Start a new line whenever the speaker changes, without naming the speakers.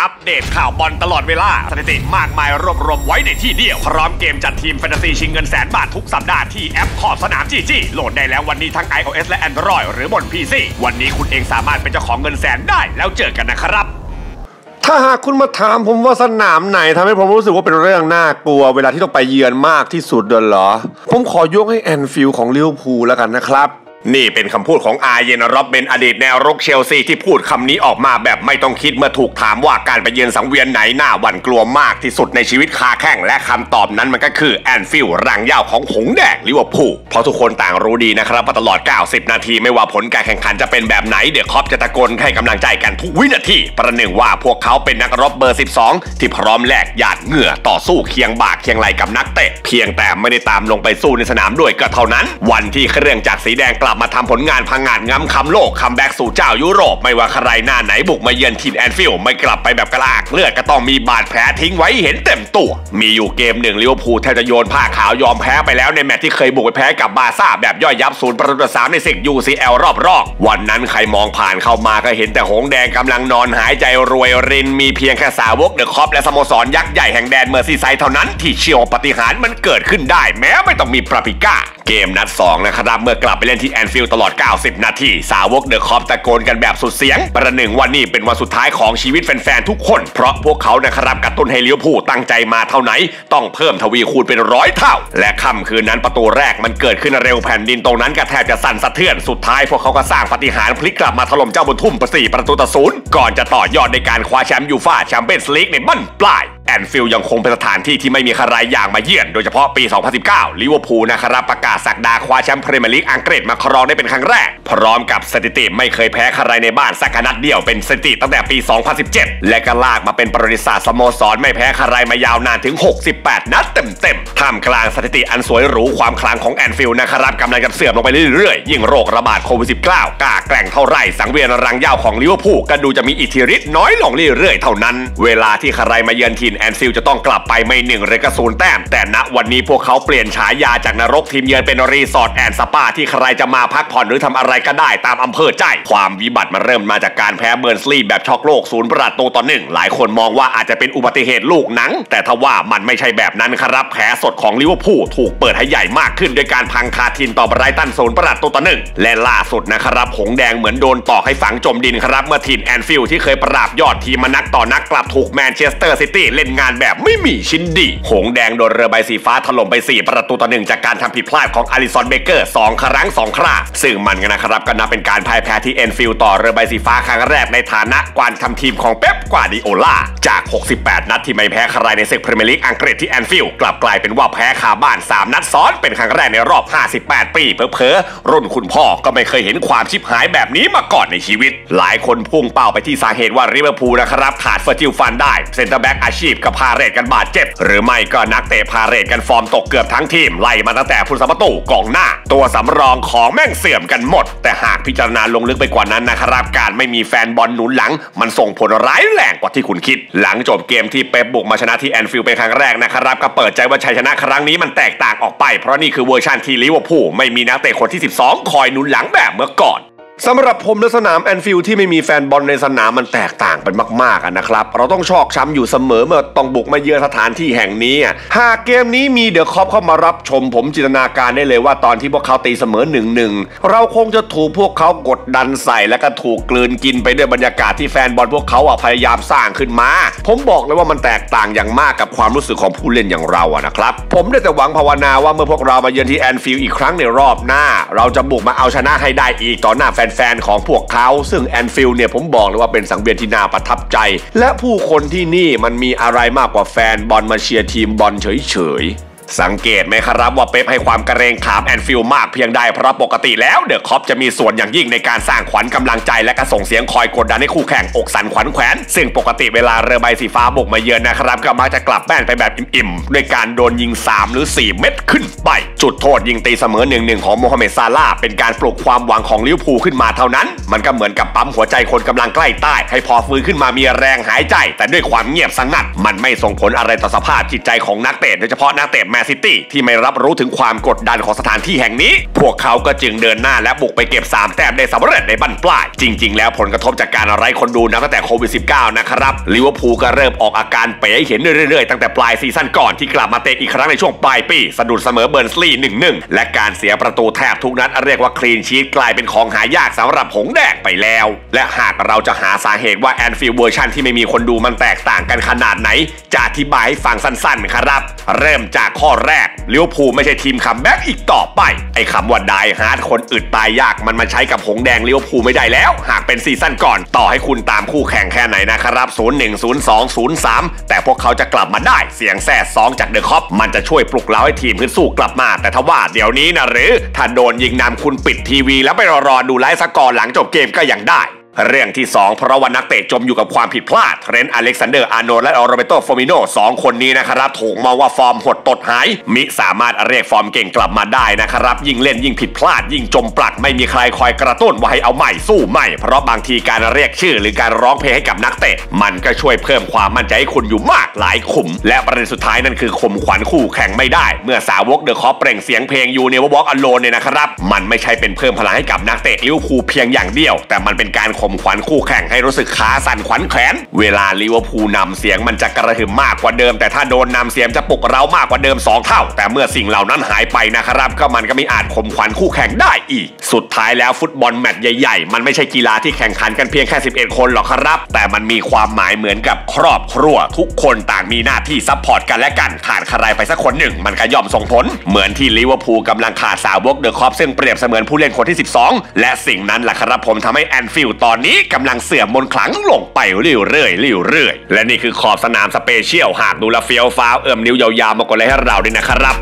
อัปเดตข่าวบอลตลอดเวลา สถิติมากมายรวบรวมไว้ในที่เดียว พร้อมเกมจัดทีมแฟนตาซีชิงเงินแสนบาททุกสัปดาห์ที่แอปขอบสนาม GG โหลดได้แล้ววันนี้ทั้ง iOS และ Android หรือบน PC วันนี้คุณเองสามารถเป็นเจ้าของเงินแสนได้แล้วเจอกันนะครับ
ถ้าหากคุณมาถามผมว่าสนามไหนทำให้ผมรู้สึกว่าเป็นเรื่องน่ากลัว เวลาที่ต้องไปเยือนมากที่สุดเดินเหรอ ผมขอยกให้แอนฟิลด์ของลิเวอร์พูลแล้วกันนะครับ
นี่เป็นคำพูดของอาร์เยนร็อบเบนอดีตแนวรุกเชลซีที่พูดคำนี้ออกมาแบบไม่ต้องคิดเมื่อถูกถามว่าการไปเยือนสังเวียนไหนน่าหวั่นกลัวมากที่สุดในชีวิตคาแข้งและคำตอบนั้นมันก็คือแอนฟิลด์รังเหย้าของหงแดงลิเวอร์พูลเพราะทุกคนต่างรู้ดีนะครับว่าตลอด 90 นาทีไม่ว่าผลการแข่งขันจะเป็นแบบไหนเดอะค็อปจะตะโกนให้กำลังใจกันทุกวินาทีประหนึ่งว่าพวกเขาเป็นนักรบเบอร์ 12 ที่พร้อมแลกหยาดเหงื่อต่อสู้เคียงบ่าเคียงไหล่กับนักเตะเพียงแต่ไม่ได้ตามลงไปสู้ในสนามด้วยก็เท่านั้น วันที่เครื่องจักรสีแดงกลับมาทำผลงานพังงาดง้ำค้ำโลก comeback สู่เจ้ายุโรปไม่ว่าใครหน้าไหนบุกมาเยือนทีมแอนฟิลด์ไม่กลับไปแบบกระอักเลือดก็ต้องมีบาดแผลทิ้งไว้เห็นเต็มตัว มีอยู่เกมหนึ่งลิเวอร์พูลแทบจะโยนผ้าขาวยอมแพ้ไปแล้วในแมตช์ที่เคยบุกไปแพ้กับบาร์ซ่าแบบย่อยยับศูนย์ประตูต่อสามในศึก UCL รอบรองวันนั้นใครมองผ่านเข้ามาก็เห็นแต่หงแดงกำลังนอนหายใจรวยรินมีเพียงแค่สาวกเดอะคอปและสโมสรยักษ์ใหญ่แห่งแดนเมอร์ซีไซด์เท่านั้นที่เชื่อว่าปาฏิหาริย์มันเกิดขึ้นได้ แม้ไม่ต้องมีปราปิก้าเกมนัด2นะครับเมื่อกลับไปเล่นที่แอนฟิลด์ตลอด 90 นาที สาวกเดอะคอปตะโกนกันแบบสุดเสียง ประหนึ่งว่านี่เป็นวันสุดท้ายของชีวิตแฟนๆ ทุกคน เพราะพวกเขานะครับกระตุ้นให้ลิเวอร์พูลตั้งใจมาเท่าไหร่ ต้องเพิ่มทวีคูณเป็นร้อยเท่า และค่ำคืนนั้นประตูแรกมันเกิดขึ้นเร็วแผ่นดินตรงนั้นก็แทบจะสั่นสะเทือนสุดท้ายพวกเขาก็สร้างปาฏิหาริย์พลิกกลับมาถล่มเจ้าบุญทุ่มไปสี่ประตูต่อศูนย์ก่อนจะต่อยอดในการคว้าแชมป์ยูฟ่าแชมเปี้ยนส์ลีกในบั้นปลายแอ นฟิลด์ยังคงเป็นสถานที่ที่ไม่มีใครอยากมาเยือน โดยเฉพาะปี 2019 ลิเวอร์พูลนะครับประกาศสักดาคว้าแชมป์พรีเมียร์ลีกอังกฤษมาครองได้เป็นครั้งแรก พร้อมกับสถิติไม่เคยแพ้ใครในบ้านสักนัดเดียวเป็นสถิติตั้งแต่ปี 2017 และก็ลากมาเป็นประวัติศาสตร์สโมสรไม่แพ้ใครมายาวนานถึง 68 นัดเต็มๆท่ามกลางสถิติอันสวยหรูความขลังของแอนฟิลด์นะครับกำลังจะเสื่อมลงไปเรื่อยๆ ยิ่งโรคระบาดโควิด -19 กล้าแกร่งเท่าไรสังเวียนรังเหย้าของลิเวอร์พูลก็ดูจะมีอิทธิฤทธิ์น้อยลงเรื่อยๆเท่านั้น เวลาที่ใครมาเยือนทีมแอนฟิลด์จะต้องกลับไปไม่หนึ่งก็ศูนย์แต้ม แต่ณวันนี้พวกเขาเปลี่ยนฉายาจากนรกทีมเยือนเป็นรีสอร์ท and สปาที่ใครจะมาพักผ่อนหรือทำอะไรก็ได้ตามอำเภอใจ ความวิบัติมาเริ่มมาจากการแพ้เบิร์นลีย์แบบช็อกโลกศูนย์ประตูต่อหนึ่งหลายคนมองว่าอาจจะเป็นอุบัติเหตุลูกหนัง แต่ทว่ามันไม่ใช่แบบนั้นครับแผลสดของลิเวอร์พูลถูกเปิดให้ใหญ่มากขึ้นด้วยการพังคาถิ่นต่อไบรตันศูนย์ประตูต่อหนึ่งและล่าสุดนะครับหงแดงเหมือนโดนตอกให้ฝังจมดินครับเมื่อทีมแอนฟิลด์ที่เคยปราบยอดทีมมานักต่อนักกลับถูกแมนเชสเตอร์ซิตี้เล่นงานแบบไม่มีชิ้นดี หงแดงโดนเรือใบสีฟ้าถล่มไป 4 ประตูต่อหนึ่งจากการทำผิดพลาดของอลิสซงเบ็คเกอร์ 2 ครั้ง 2 คราซึ่งมันก็นะครับก็นับเป็นการพ่ายแพ้ที่แอนฟิลด์ต่อเรือใบสีฟ้าครั้งแรกในฐานะการทำทีมของเป๊ปกวาร์ดิโอลาจาก 68 นัดที่ไม่แพ้ใครในศึกพรีเมียร์ลีกอังกฤษที่แอนฟิลด์กลับกลายเป็นว่าแพ้คาบ้าน 3 นัดซ้อนเป็นครั้งแรกในรอบ 58 ปีเผลอๆรุ่นคุณพ่อก็ไม่เคยเห็นความชิบหายแบบนี้มาก่อนในชีวิต หลายคนพุ่งเป้าไปที่สาเหตุว่าลิเวอร์พูลนะครับขาดเวอร์จิลฟานไดค์เซนเตอร์แบ็กอาชีพกับพาเหรดกันบาดเจ็บ หรือไม่ก็นักเตะพาเหรดกันฟอร์มตกเกือบทั้งทีมไล่มาตั้งแต่ผู้รักษาประตูกองหน้า ตัวสำรองของแม่งเสื่อมกันหมด แต่หากพิจารณาลงลึกไปกว่านั้นนะครับ การไม่มีแฟนบอลหนุนหลัง มันส่งผลร้ายแรงกว่าที่คุณคิด หลังจบเกมที่เป๊ปบุกมาชนะที่แอนฟิลด์เป็นครั้งแรกนะครับก็เปิดใจว่าชัยชนะครั้งนี้มันแตกต่างออกไปเพราะนี่คือเวอร์ชันที่ลิเวอร์พูลไม่มีนักเตะคนที่ 12 คอยหนุนหลังแบบเมื่อก่อน
สำหรับผมและสนามแอนฟิลด์ที่ไม่มีแฟนบอลในสนามมันแตกต่างไปมากๆนะครับ เราต้องชอกช้ำอยู่เสมอเมื่อต้องบุกมาเยือนสถานที่แห่งนี้ หากเกมนี้มีเดอะคอปเข้ามารับชม ผมจินตนาการได้เลยว่าตอนที่พวกเขาตีเสมอหนึ่งหนึ่งเราคงจะถูกพวกเขากดดันใส่และก็ถูกกลืนกินไปด้วยบรรยากาศที่แฟนบอลพวกเขาอะพยายามสร้างขึ้นมา ผมบอกเลยว่ามันแตกต่างอย่างมากกับความรู้สึกของผู้เล่นอย่างเราอะนะครับผมได้แต่หวังภาวนาว่าเมื่อพวกเรามาเยือนที่แอนฟิลด์อีกครั้งในรอบหน้า เราจะบุกมาเอาชนะให้ได้อีกต่อหน้าแฟนๆของพวกเขาซึ่งแอนฟิลด์เนี่ยผมบอกเลยว่าเป็นสังเวียนที่น่าประทับใจ และผู้คนที่นี่มันมีอะไรมากกว่าแฟนบอลมาเชียร์ทีมบอลเฉยๆ สังเกตไหมครับว่าเป๊ปให้ความเกรงขามแอนฟิลด์มากเพียงใดเพราะปกติแล้วเดอะคอปจะมีส่วนอย่างยิ่งในการสร้างขวัญกำลังใจและก็ส่งเสียงคอยกดดันให้คู่แข่งอกสั่นขวัญแขวน ซึ่งปกติเวลาเรือใบสีฟ้าบุกมาเยือนนะครับ ก็มักจะกลับบ้านไปแบบอิ่มๆ ด้วยการโดนยิง 3 หรือ 4 เม็ดขึ้นไป จุดโทษยิงตีเสมอหนึ่งหนึ่งของโมฮัมเหม็ดซาลาเป็นการปลุกความหวังของลิเวอร์พูลขึ้นมาเท่านั้น มันก็เหมือนกับปั๊มหัวใจคนกำลังใกล้ตายให้พอฟื้นขึ้นมามีแรงหายใจ แต่ด้วยความเงียบสงัด มันไม่ส่งผลอะไรต่อสภาพจิตใจของนักเตะโดยเฉพาะนักเตะแม
นซิตี้ที่ไม่รับรู้ถึงความกดดันของสถานที่แห่งนี้ พวกเขาก็จึงเดินหน้าและบุกไปเก็บ 3 แต้มได้สำเร็จในบั้นปลาย จริง ๆ แล้วผลกระทบจากการไร้คนดูนับตั้งแต่โควิด -19 นะครับลิเวอร์พูลก็เริ่มออกอาการเป๋ให้เห็นเรื่อยๆ ตั้งแต่ปลายซีซั่นก่อนที่กลับมาเตะอีกครั้งในช่วงปลายปี สะดุดเสมอเบิร์นลีย์1-1และการเสียประตูแทบทุกนัดเรียกว่า clean sheet กลายเป็นของหายากสำหรับหงส์แดงไปแล้ว และหากเราจะหาสาเหตุว่าแอนฟิลด์เวอร์ชันที่ไม่มีคนดูมันแตกต่างกันขนาดไหนจะอธิบายให้ฟังสั้นๆครับ เริ่มจากข้อแรกลิเวอร์พูลไม่ใช่ทีม comeback อีกต่อไป ไอ้คำว่า die hard คนอึดตายยากมันมาใช้กับหงส์แดงลิเวอร์พูลไม่ได้แล้ว หากเป็นซีซั่นก่อน ต่อให้คุณตามคู่แข่งแค่ไหนนะครับ01 02 03 แต่พวกเขาจะกลับมาได้เสียงแซ่ซ้องจากเดอะคอปมันจะช่วยปลุกเร้าให้ทีมขึ้นสู้กลับมา แต่ถ้าว่าเดี๋ยวนี้นะหรือถ้าโดนยิงนำคุณปิดทีวี แล้วไปรอๆดู live score หลังจบเกมก็ยังได้ เรื่องที่ 2 เพราะว่านักเตะจมอยู่กับความผิดพลาดเทรนต์อเล็กซานเดอร์อาร์โนลด์และโรแบร์โตฟีร์มิโนสองคนนี้นะครับถูกมองว่าฟอร์มหดตดหาย มิสามารถเรียกฟอร์มเก่งกลับมาได้นะครับ ยิ่งเล่นยิ่งผิดพลาด ยิ่งจมปลักไม่มีใครคอยกระตุ้นว่าให้เอาใหม่สู้ใหม่ เพราะบางทีการเรียกชื่อหรือการร้องเพลงให้กับนักเตะ มันก็ช่วยเพิ่มความมั่นใจให้คุณอยู่มากหลายขุม และประเด็นสุดท้ายนั่นคือข่มขวัญคู่แข่งไม่ได้ เมื่อสาวกเดอะคอปเปล่งเสียงเพลง You'll Never Walk Alone เนี่ยนะครับมันไม่ใช่เป็นเพิ่มพลังให้กับนักเตะลิเวอร์พูลเพียงอย่างเดียว แต่มันเป็นการข่มขวัญคู่แข่งให้รู้สึกขาสั่นขวัญแขวนเวลาลิเวอร์พูลนำเสียงมันจะกระหึ่มมากกว่าเดิม แต่ถ้าโดนนำเสียงจะปลุกเร้ามากกว่าเดิม 2 เท่า แต่เมื่อสิ่งเหล่านั้นหายไปนะครับ ก็มันก็ไม่อาจข่มขวัญคู่แข่งได้อีก สุดท้ายแล้วฟุตบอลแมตช์ใหญ่ๆ มันไม่ใช่กีฬาที่แข่งขันกันเพียงแค่ 11 คนหรอกครับ แต่มันมีความหมายเหมือนกับครอบครัว ทุกคนต่างมีหน้าที่ support กันและกันขาดใครไปสักคนหนึ่ง มันก็ย่อมส่งผล เหมือนที่ลิเวอร์พูลกำลังขาดสาวกเดอะคอปซึ่งเปรียบเสมือนผู้เล่นคนที่ 12 และสิ่งนั้นแหละครับผมทำให้แอนฟิลด์ตอนอนนี้กำลังเสื่อมมนต์ขลังลงไปเรื่อยๆเรื่อยๆและนี่คือขอบสนาม special หากดูแล้วเฟี้ยวฟ้าวเอื้อมนิ้วยาวๆมากกว่าเลยให้เราด้วยนะครับ